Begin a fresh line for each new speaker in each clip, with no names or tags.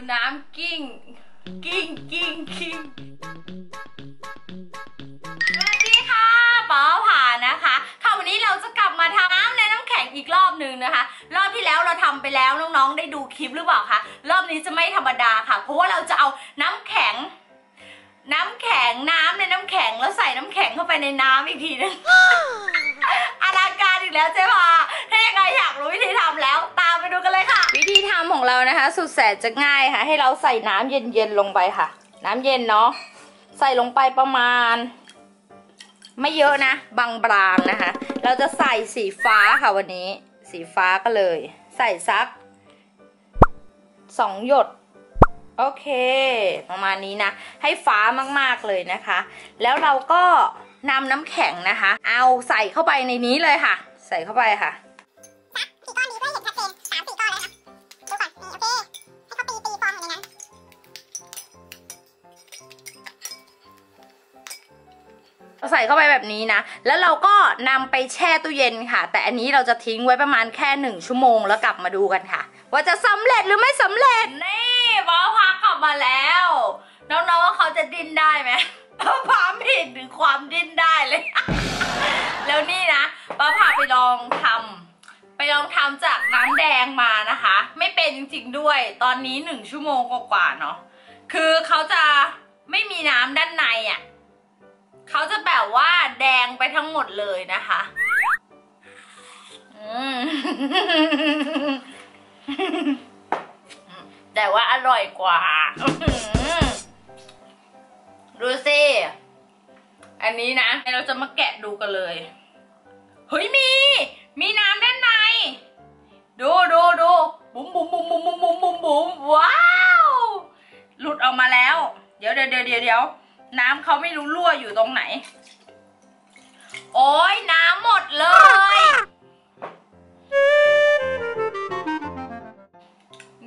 ดูน้ำกลิ้ง กลิ้งกลิ้งกลิ้งสวัสดีค่ะปาปาภานะคะค่ะวันนี้เราจะกลับมาทำน้ำในน้ำแข็งอีกรอบหนึ่งนะคะ รอบที่แล้วเราทำไปแล้วน้องๆ ได้ดูคลิปหรือเปล่าคะรอบนี้จะไม่ธรรมดาค่ะ เพราะว่าเราจะเอาน้ำแข็ง น้ำแข็งน้ำในน้ำแข็งแล้วใส่น้ำแข็งเข้าไปในน้ำอีกทีนึงอลังการอีกแล้วเจ๊ภา เรานะคะ สุดแสนจะง่ายค่ะ ให้เราใส่น้ำเย็นๆลงไปค่ะ น้ำเย็นเนาะใส่ลงไปประมาณ ไม่เยอะนะบางๆนะคะ เราจะใส่สีฟ้าค่ะวันนี้ สีฟ้าก็เลย ใส่ซักสองหยดโอเค ประมาณนี้นะ ให้ฟ้ามากๆเลยนะคะ แล้วเราก็นำน้ำแข็งนะคะ เอาใส่เข้าไปในนี้เลยค่ะ ใส่เข้าไปค่ะ
ใส่เข้า
ไปแบบนี้นะ แล้วเราก็นำไปแช่ตู้เย็นค่ะ แต่อันนี้เราจะทิ้งไว้ประมาณแค่หนึ่งชั่วโมงแล้วกลับมาดูกันค่ะ ว่าจะสำเร็จหรือไม่สำเร็จ นี่บอพักกลับมาแล้ว น้องๆว่าเขาจะดิ้นได้ไหมพาไม่เห็นถึงความดิ้นได้เลย แล้วนี่นะป้าพาไปลองทำไปลองทำจากน้ำแดงมานะคะ ไม่เป็นจริงๆด้วย ตอนนี้หนึ่งชั่วโมงกว่าๆเนาะคือเขาจะไม่มีน้ำด้านในอะ แดงไปทั้งหมดเลยนะคะแต่ว่าอร่อยกว่า ดูสิ อันนี้นะ เราจะมาแกะดูกันเลย เฮ้ยมี มีน้ำด้านใน ดูดูดูบุ๋มบุ๋มบุ๋มบุ๋มบุ๋มบุ๋มบุ๋มบุ๋มว้าว หลุดออกมาแล้ว เดี๋ยวเดี๋ยวเดี๋ยวเดี๋ยวเดี๋ยวน้ำเขาไม่รู้รั่วอยู่ตรงไหน โอ้ยน้ำหมดเลย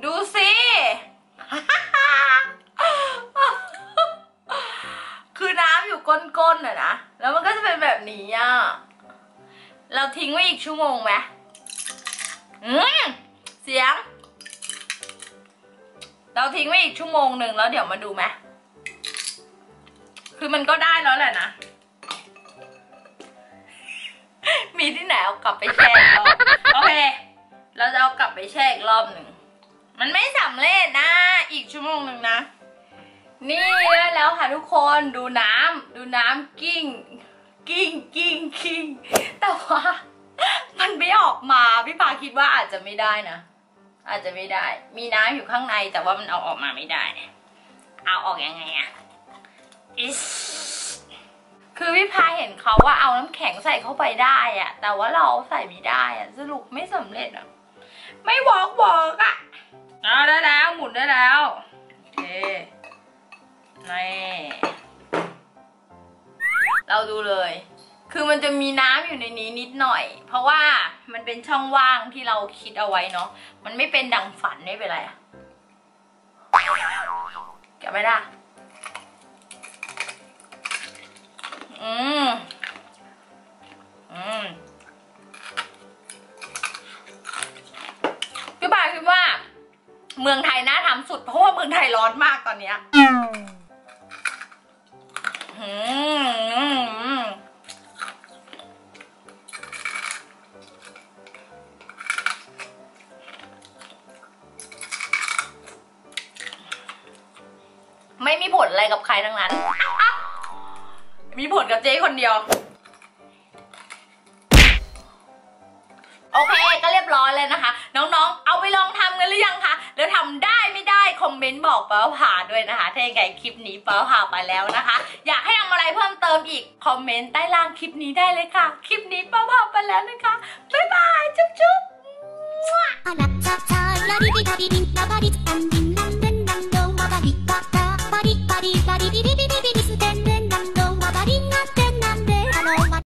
ดูสิ คือน้ำอยู่ก้นๆน่ะนะ แล้วมันก็จะเป็นแบบนี้อะ เราทิ้งไว้อีกชั่วโมงไหมอืมเสียง เราทิ้งไว้อีกชั่วโมงหนึ่งแล้วเดี๋ยวมาดูไหมคือมันก็ได้แล้วแหละนะ มีที่ไหนเอากลับไปแช่อีกรอบโอเค เราจะเอากลับไปแช่อีกรอบหนึ่ง มันไม่สำเร็จนะ อีกชั่วโมงหนึ่งนะ นี่แล้วค่ะทุกคนดูน้ำดูน้ำกลิ้ง กลิ้งกลิ้งกลิ้งแต่ว่ามันไม่ออกมา พี่ภาคิดว่าอาจจะไม่ได้นะ อาจจะไม่ได้ มีน้ำอยู่ข้างในแต่ว่ามันเอาออกมาไม่ได้ เอาออกยังไงอะอิส คือพี่พายเห็นเขาว่าเอาน้ำแข็งใส่เข้าไปได้อะแต่ว่าเราใส่ไม่ได้อะสรุปไม่สำเร็จอะไม่วอกวอกอะเอาได้แล้วหมุนได้แล้วโอเคนี่เราดูเลย คือมันจะมีน้ำอยู่ในนี้นิดหน่อย เพราะว่ามันเป็นช่องว่างที่เราคิดเอาไว้เนาะมันไม่เป็นดังฝันไม่เป็นไรอะแกไม่ได้ อืมอืมพี่บายคิดว่า เมืองไทยน่าทำสุด เพราะว่าเมืองไทยร้อนมากตอนเนี้ยอืมไม่มีผลอะไรกับใครทั้งนั้น มีผลกับเจ๊คนเดียว โอเคก็เรียบร้อยเลยนะคะ น้องๆ เอาไปลองทำกันหรือยังคะ แล้วทำได้ไม่ได้คอมเมนต์บอกป้าผ่าด้วยนะคะ ถ้ายังไงคลิปนี้ป้าผ่าไปแล้วนะคะ อยากให้ทำอะไรเพิ่มเติมอีก คอมเมนต์ใต้ล่างคลิปนี้ได้เลยค่ะ คลิปนี้ป้าผ่าไปแล้วนะคะ บ๊ายบาย จุ๊บจุ๊บ